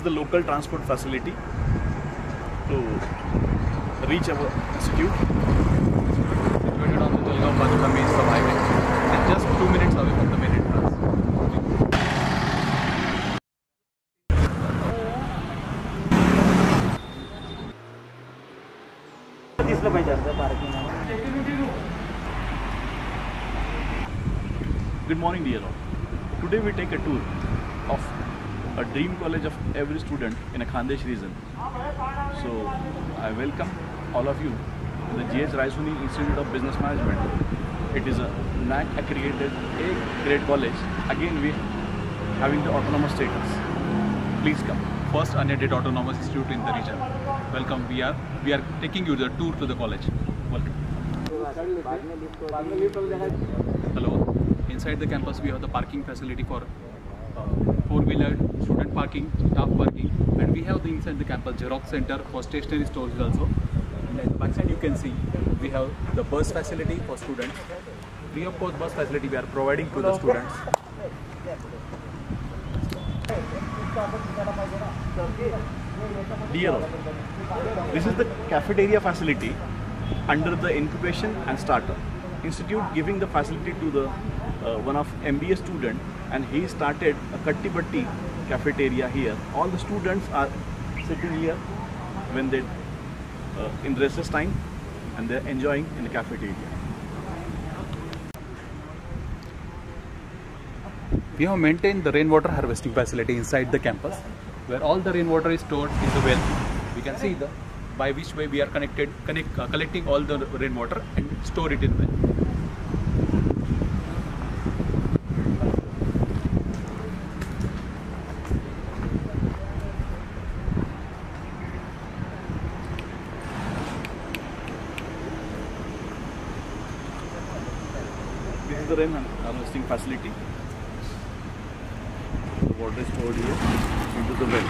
is the local transport facility to reach our institute. situated on the Jalgaon Bajula Main Sub Highway and just two minutes away from the main entrance. दिसलं पाहिजे असं parking Good morning, dear all. Today we take a tour of a dream college of every student in a Khandesh region. So I welcome all of you to the GH Raisoni Institute of Business Management. It is a NAAC accredited A grade college. Again, we having the autonomous status. Please come. First unaided autonomous institute in the region. Welcome. We are we are taking you the tour to the college. Welcome. Hello. Inside the campus, we have the parking facility for uh, student parking, staff parking, and we have the inside the campus Xerox center for stationery stores also. And at the backside, you can see we have the bus facility for students. Free of cost bus facility we are providing to the students. Dear this is the cafeteria facility under the incubation and startup institute giving the facility to the one of MBA student and he started a Katti Batti cafeteria here. All the students are sitting here when they uh, in recess time and they're enjoying in the cafeteria. We have maintained the rainwater harvesting facility inside the campus, where all the rainwater is stored in the well. We can see the by which way we are connected, connect, uh, collecting all the rainwater and store it in well. This is the rain harvesting facility. The water is stored here into the well.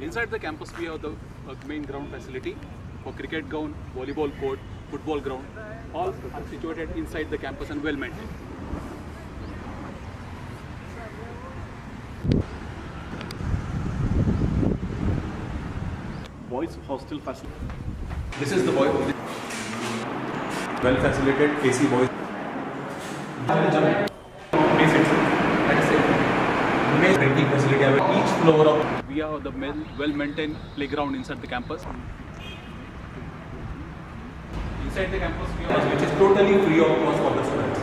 Inside the campus, we have the uh, main ground facility for cricket ground, volleyball court, football ground. All are situated inside the campus and well maintained. Boys hostel facility. This is the boy. Well facilitated AC boys. Base itself. That is it. Main drinking facility each floor of. We have the well maintained playground inside the campus. Inside the campus, we have which is totally free of cost for the students.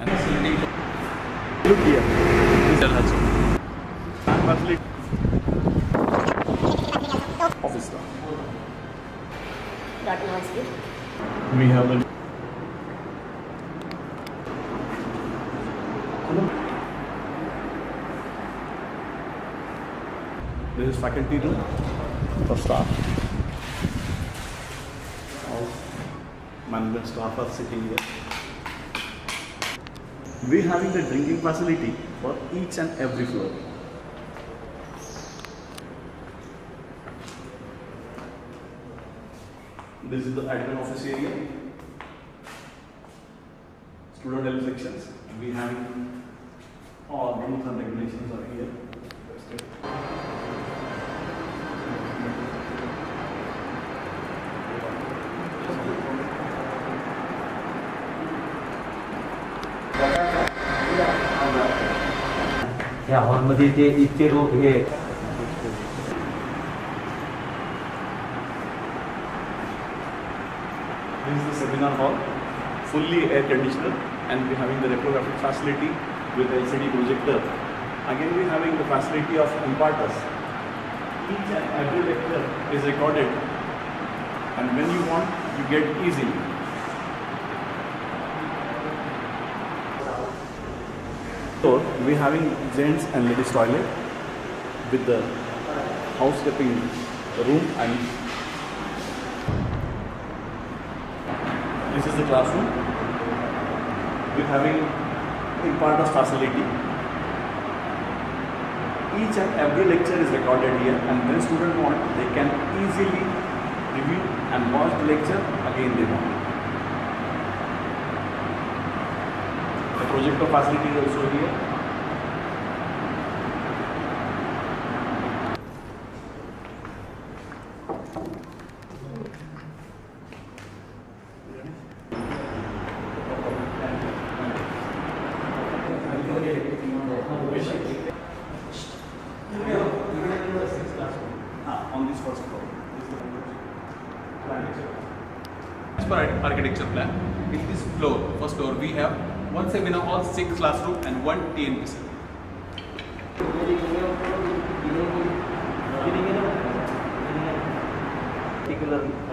And facility. Look here. Facility. Office staff. We have the This is faculty room for staff. Oh, All management staff are sitting here. We having the drinking facility for each and every floor. This is the admin office area. Student health sections. We having all rules and regulations are here. या हॉलमध्ये ते इतके रोग हे fully air conditioner, and we're having the reprographic facility with LCD projector. Again, we're having the facility of Impartus. Each and every lecture is recorded, and when you want, you get easily. So, we're having gents and ladies toilet with the housekeeping room and This is the classroom. We're having of facility. Each and every lecture is recorded here and when students want, they can easily review and watch the lecture, again they want. The projector facility is also here. On this first floor. As per architecture plan, in this floor, first floor, we have one seminar hall, six classroom, and one TNPC. particular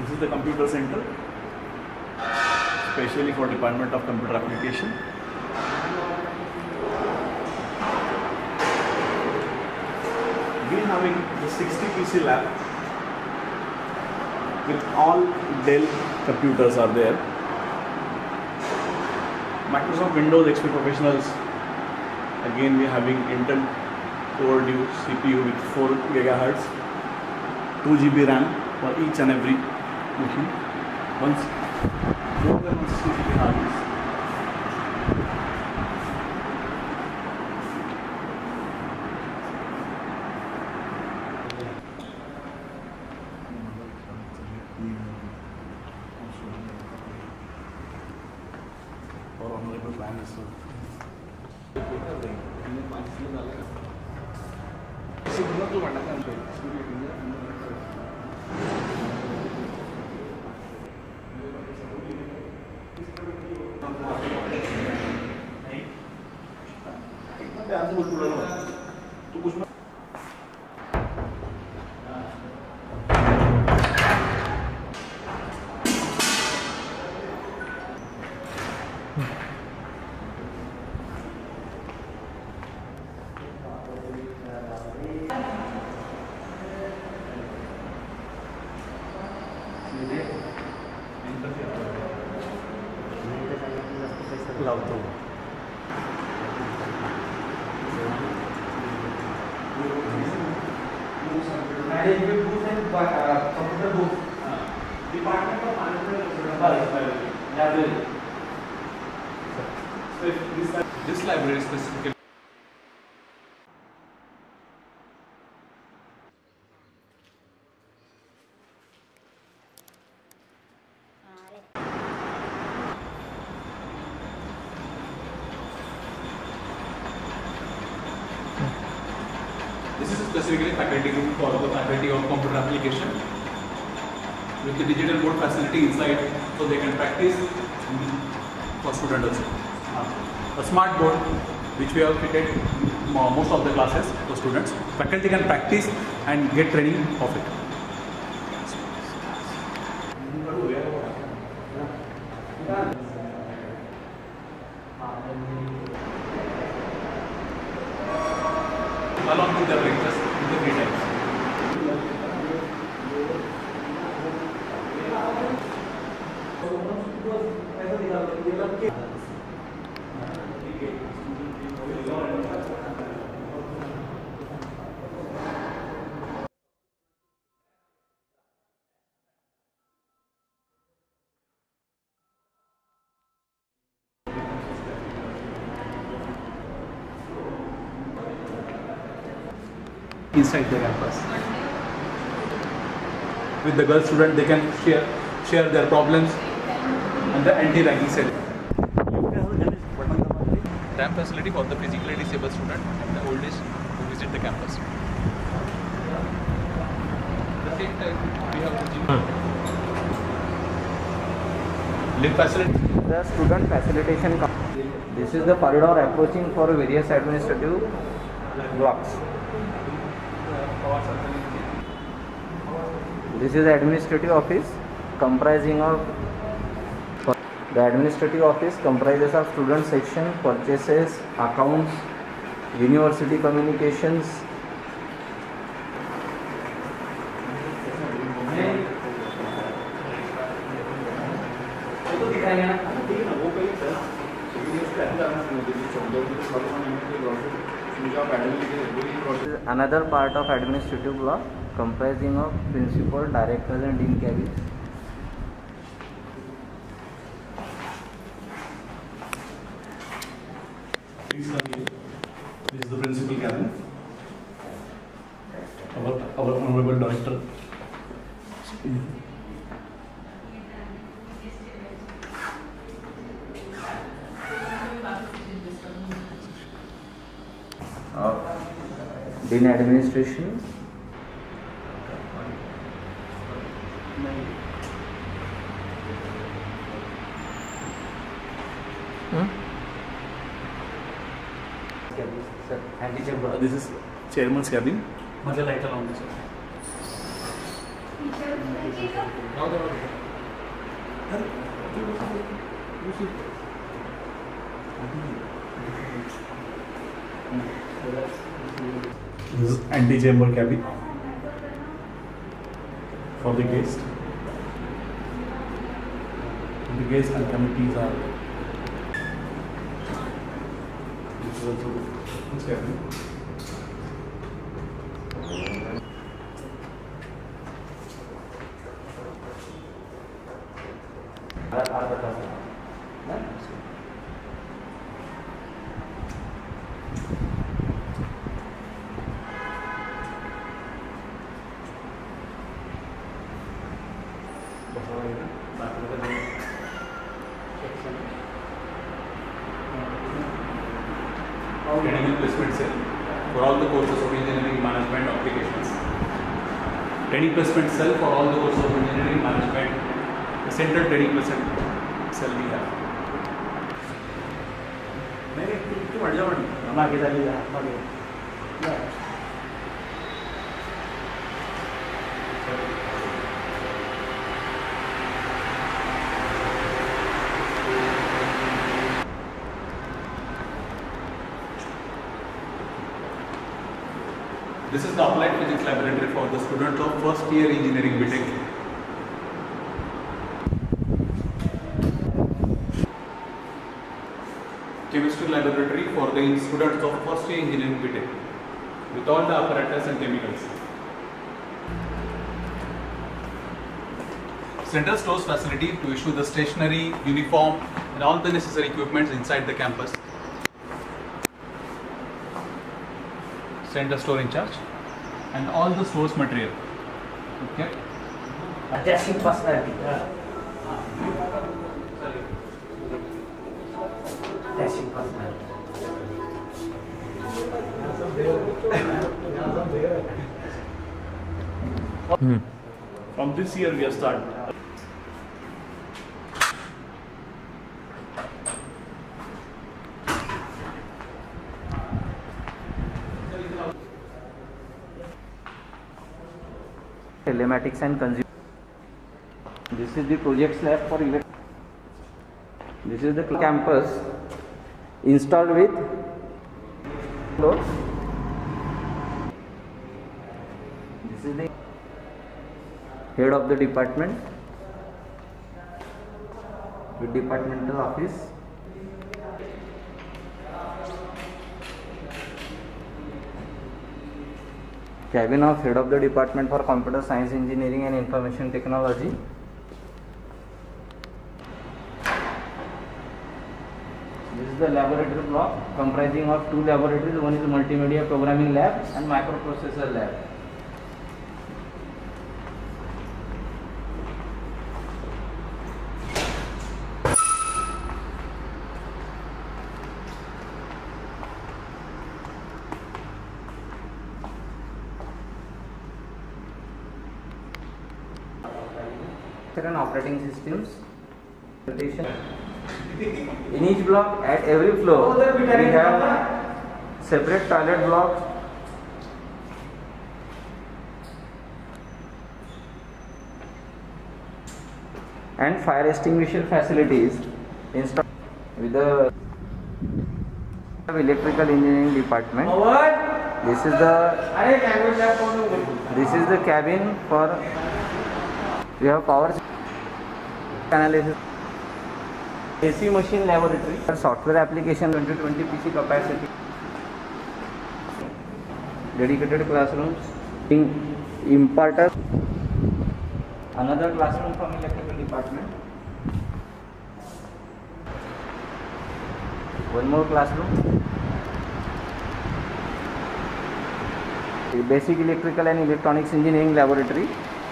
This is the computer center, especially for Department of Computer Application. We are having the 60 PC lab with all Dell computers are there. Microsoft Windows XP Professionals. Again, we are having Intel Core Duo CPU with 4 gigahertz, 2 GB RAM for each and every machine once more than 160 degrees. और हमारे पे plan 这样是不是猪 Department of Management Library. This library specifically This is specifically faculty room for the faculty of computer application with the digital board facility inside so they can practice for student also. A smart board which we have fitted most of the classes for students. Faculty can practice and get training of it. Inside the campus. With the girl student, they can share share their problems and the anti-ragging cell. Ramp facility for the physically disabled student and the old age to visit the campus. At the same time, we have the gym. lift facility. The student facilitation. This is the corridor approaching for various administrative blocks. This is administrative office comprising of the administrative office comprises of student section purchases accounts university communications Another part of administrative law comprising of principal, directors and dean cabins. Dean administration sir thank you this is chairman cabin मतलब light allowed sir is anti-chamber cabin for the guest. The guests and committees are. This is also this cabin. Training trading placement cell for all the courses of engineering management, the central trading placement cell we have. मैं एक तो मर जाओ ना मार के जा लिया मार के physics laboratory for the students of first year engineering BTech. Chemistry laboratory for the students of first year engineering BTech with all the apparatus and chemicals. Central stores facility to issue the stationery, uniform and all the necessary equipments inside the campus. Center store in charge and all the source material. Okay. Attaching personality. Attaching personality. Hmm. From this year we have started. Telematics and consumer. This is the project lab for. This is the campus installed with. This is the head of the department with departmental office. Cabin of head of the department for computer science engineering and information technology. This is the laboratory block comprising of two laboratories. One is multimedia programming lab and microprocessor lab. Certain operating systems. In each block, at every floor, we have separate toilet blocks. And fire extinguisher facilities installed with the electrical engineering department. This is the this is the cabin for we have power AC machine laboratory software application 2020 PC capacity dedicated classrooms importer another classroom for electrical department one more classroom basic electrical and electronics engineering laboratory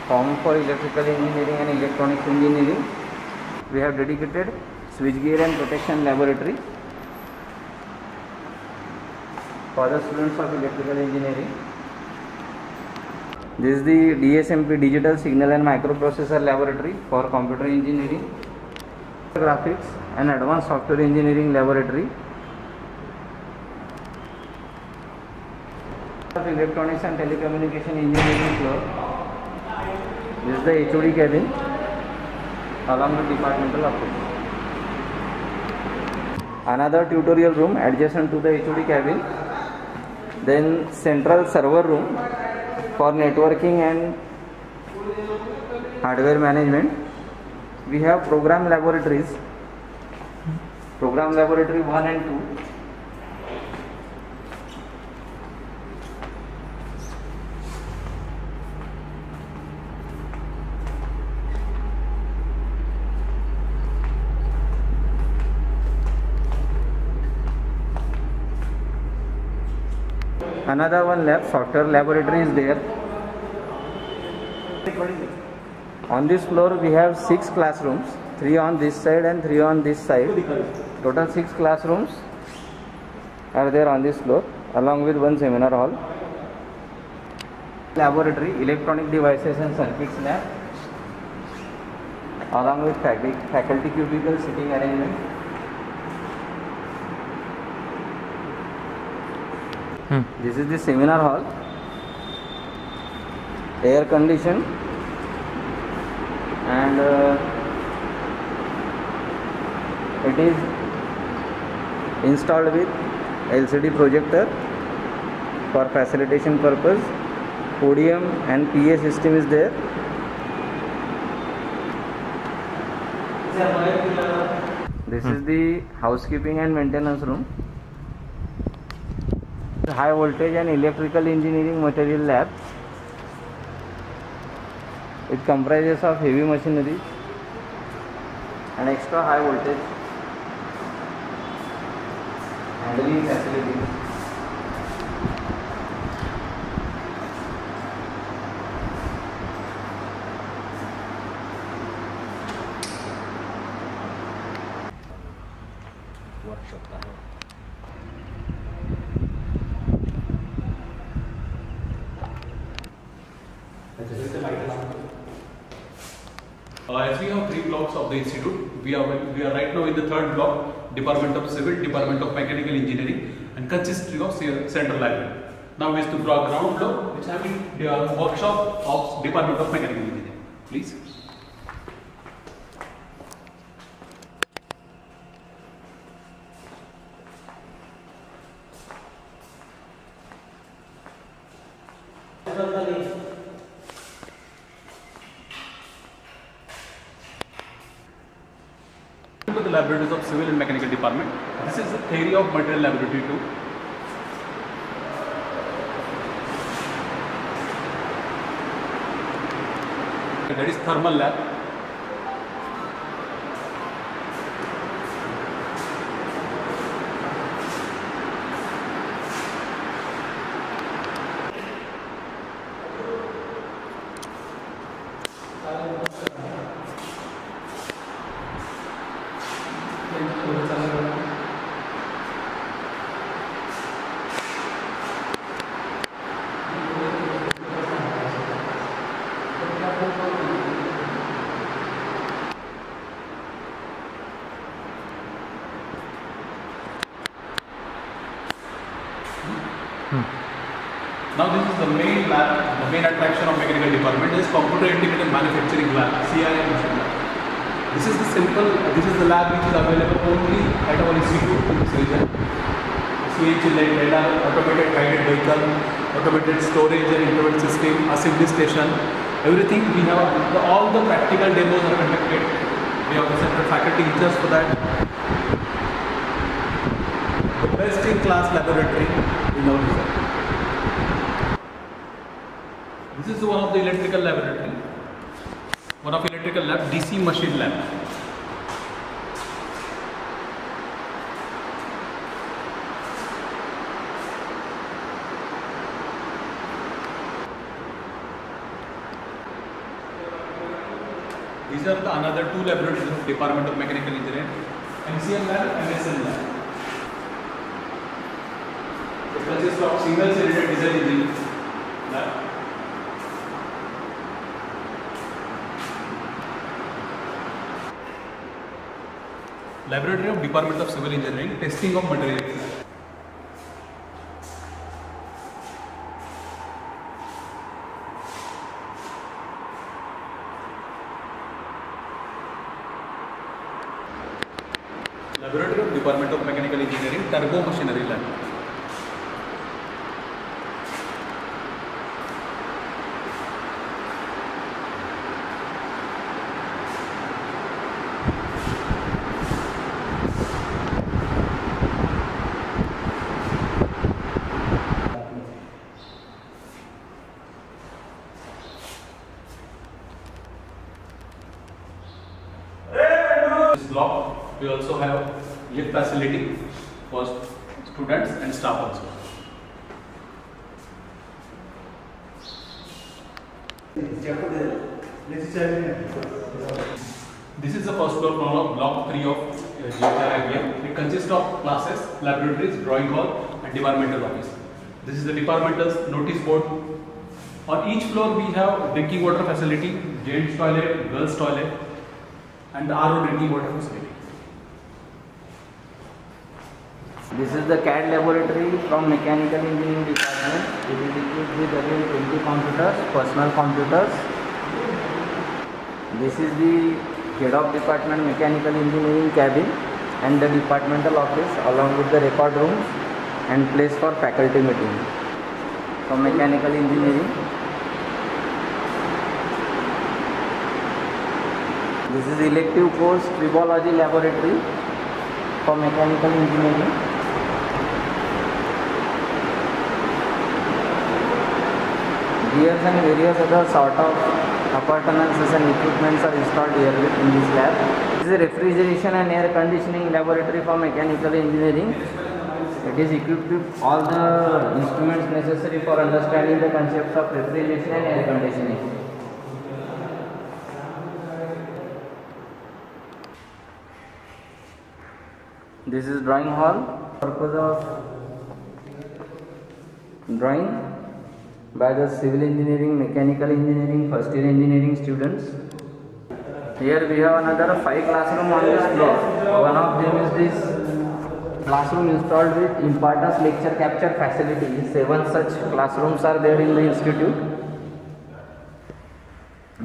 form for electrical engineering and electronics engineering we have dedicated switchgear and protection laboratory for the students of electrical engineering this is the DSMP digital signal and microprocessor laboratory for computer engineering graphics and advanced software engineering laboratory of electronics and telecommunication engineering floor this is the HOD cabin along with departmental office another tutorial room adjacent to the HOD cabin then central server room for networking and hardware management we have program laboratories program laboratory 1 and 2 another one lab software laboratory is there. On this floor we have six classrooms three on this side and three on this side. Total six classrooms are there on this floor along with one seminar hall. Laboratory electronic devices and circuits lab along with faculty, faculty cubicle sitting arrangement This is the seminar hall. Air conditioned and uh, it is installed with LCD projector for facilitation purpose. Podium and PA system is there. This is the housekeeping and maintenance room. High voltage and electrical engineering material lab. It comprises of heavy machinery and extra high voltage. Handling facilities Uh, as we have three blocks of the institute, we are we are right now in the third block, Department of Civil, Department of Mechanical Engineering, and consisting of ce- central library. Now is the gro- ground floor, which having the uh, workshop of Department of Mechanical Engineering. Please. Civil and mechanical department. This is the theory of material laboratory too. That is thermal lab. CIM machine. This is the simple, this is the lab which is available only at our institute in this region. CH like automated guided vehicle, automated storage and internet system, assembly station, everything we have, the, all the practical demos are conducted. We have separate faculty just for that. The best in class laboratory in our research. This is one of the electrical laboratory. One of electrical lab, DC machine lab. These are the another two laboratories of Department of Mechanical Engineering, MCM lab, MSN lab. It consists of single cylinder diesel engine lab. Laboratory of Department of Civil Engineering, testing of materials. Floor block, block 3 of uh, IBM. It consists of classes, laboratories, drawing hall and departmental office. This is the departmental notice board. On each floor we have drinking water facility, gents toilet, girls toilet and the RO drinking water facility. This is the CAD laboratory from Mechanical Engineering Department. It is equipped with again 20 computers, personal computers. This is the head of department Mechanical Engineering cabin and the departmental office along with the record rooms and place for faculty meeting. From Mechanical Engineering. This is elective course tribology laboratory for mechanical engineering. Gears and various other sort of appurtenances and equipments are installed here in this lab. This is a refrigeration and air conditioning laboratory for mechanical engineering. It is equipped with all the instruments necessary for understanding the concepts of refrigeration and air conditioning. This is drawing hall. Purpose of drawing by the civil engineering, mechanical engineering, first year engineering students. Here we have another five classroom on this floor. One of them is this classroom installed with Impartus lecture capture facility. Seven such classrooms are there in the institute.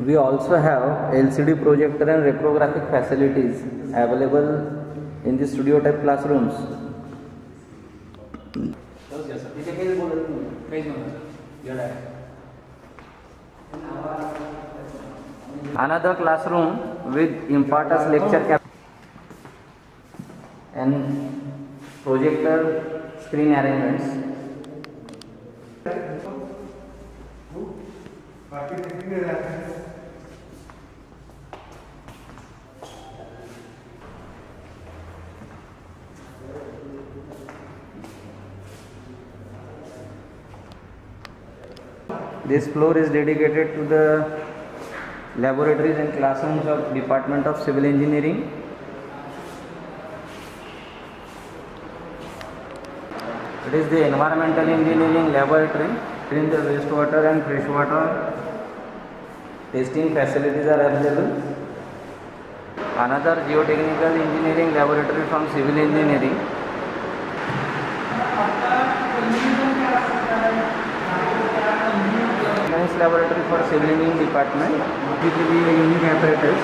We also have LCD projector and reprographic facilities available in the studio type classrooms. Another classroom with Impartus lecture cap and projector screen arrangements. This floor is dedicated to the laboratories and classrooms of Department of Civil Engineering. It is the environmental engineering laboratory. Clean the wastewater and freshwater testing facilities are available. Another geotechnical engineering laboratory from civil engineering. Laboratory for civil engineering department. It will be a unique apparatus.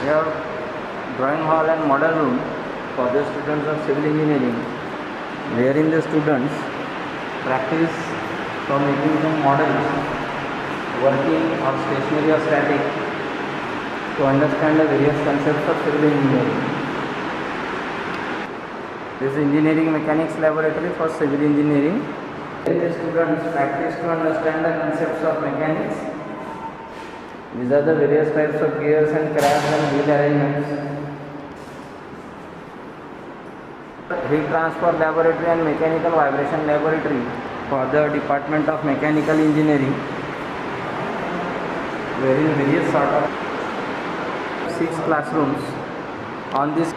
We have drawing hall and model room for the students of civil engineering, wherein the students practice for making some models, working on stationary or static to understand the various concepts of civil engineering. This is engineering mechanics laboratory for civil engineering. The students practice to understand the concepts of mechanics. These are the various types of gears and crabs and wheel arrangements. Heat transfer laboratory and mechanical vibration laboratory for the Department of Mechanical Engineering. Wherein various sort of six classrooms on this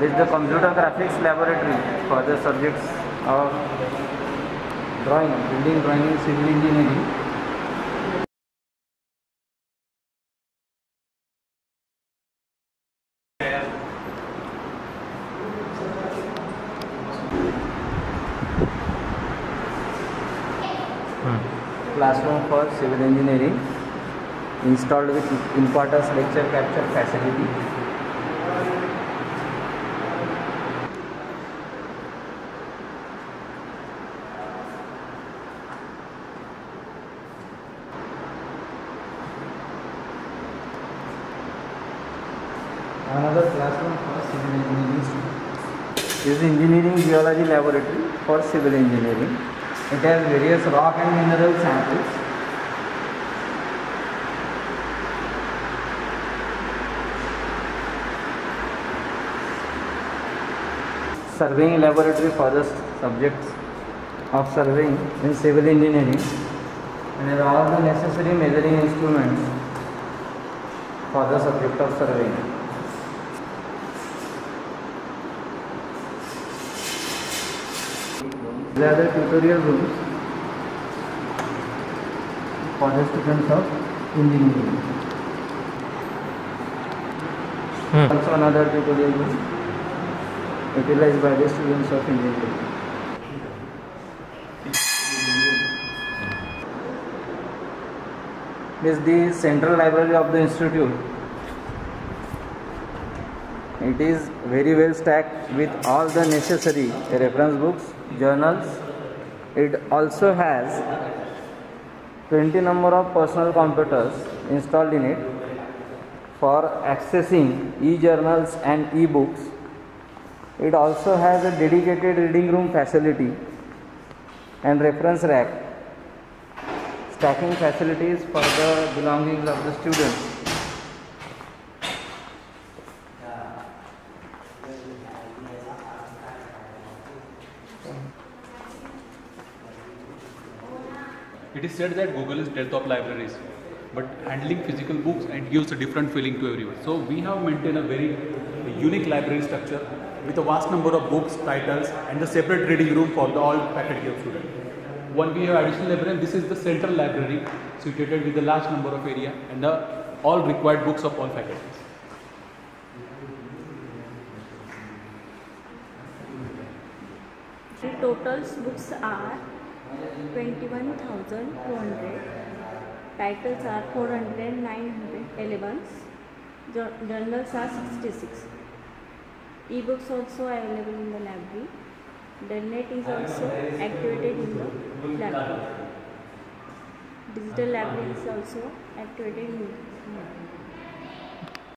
It is the computer graphics laboratory for the subjects of drawing, building drawing in civil engineering. Classroom for civil engineering installed with Impartus lecture capture facility. another classroom for civil engineering students. This is geology laboratory for civil engineering. It has various rock and mineral samples. Surveying laboratory for the subjects of surveying in civil engineering and has all the necessary measuring instruments for the subject of surveying. These are the tutorial rooms for the students of engineering. Hmm. Also another tutorial room utilized by the students of engineering. This is the central library of the institute. It is very well stacked with all the necessary reference books, journals. It also has 20 number of personal computers installed in it for accessing e-journals and e-books. It also has a dedicated reading room facility and reference rack, stacking facilities for the belongings of the students. It is said that Google is death of libraries, but handling physical books and gives a different feeling to everyone. So we have maintained a very unique library structure with a vast number of books, titles, and a separate reading room for the all faculty of students. One we have additional library. and This is the central library situated with a large number of area and the all required books of all faculties. The total books are 21,200. Titles are 400, 900, 11. Journals are 66. E-books also available in the library. The net is also activated in the library. Digital library is also activated in the library.